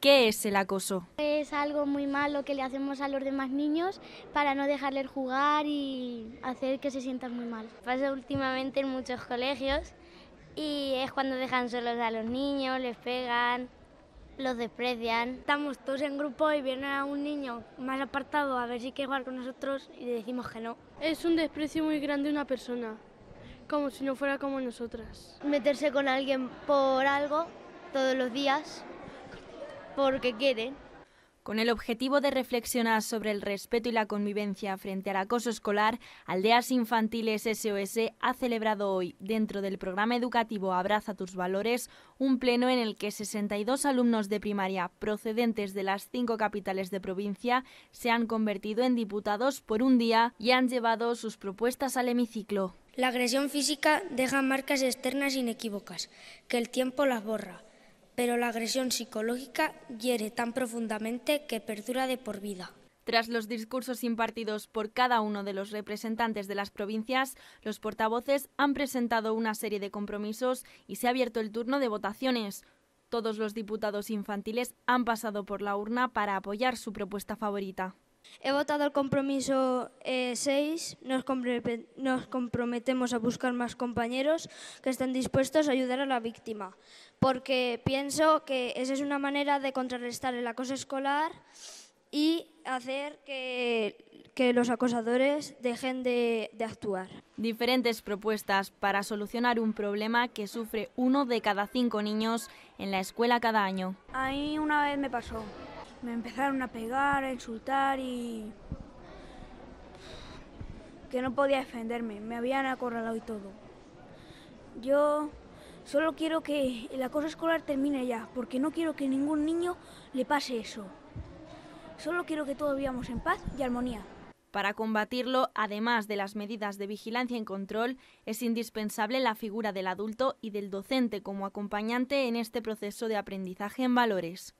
¿Qué es el acoso? Es algo muy malo que le hacemos a los demás niños para no dejarles jugar y hacer que se sientan muy mal. Pasa últimamente en muchos colegios y es cuando dejan solos a los niños, les pegan, los desprecian. Estamos todos en grupo y viene a un niño más apartado a ver si quiere jugar con nosotros y le decimos que no. Es un desprecio muy grande de una persona, como si no fuera como nosotras. Meterse con alguien por algo todos los días porque quieren. Con el objetivo de reflexionar sobre el respeto y la convivencia frente al acoso escolar, Aldeas Infantiles SOS ha celebrado hoy, dentro del programa educativo Abraza tus valores, un pleno en el que 62 alumnos de primaria procedentes de las cinco capitales de provincia se han convertido en diputados por un día y han llevado sus propuestas al hemiciclo. La agresión física deja marcas externas inequívocas, que el tiempo las borra pero la agresión psicológica hiere tan profundamente que perdura de por vida. Tras los discursos impartidos por cada uno de los representantes de las provincias, los portavoces han presentado una serie de compromisos y se ha abierto el turno de votaciones. Todos los diputados infantiles han pasado por la urna para apoyar su propuesta favorita. He votado el compromiso 6. nos, nos comprometemos a buscar más compañeros que estén dispuestos a ayudar a la víctima, porque pienso que esa es una manera de contrarrestar el acoso escolar y hacer que, que los acosadores dejen de, de, actuar. Diferentes propuestas para solucionar un problema que sufre uno de cada cinco niños en la escuela cada año. A mí una vez me pasó me empezaron a pegar, a insultar y que no podía defenderme, me habían acorralado y todo. Yo solo quiero que el acoso escolar termine ya, porque no quiero que ningún niño le pase eso. Solo quiero que todos vivamos en paz y armonía. Para combatirlo, además de las medidas de vigilancia y control, es indispensable la figura del adulto y del docente como acompañante en este proceso de aprendizaje en valores.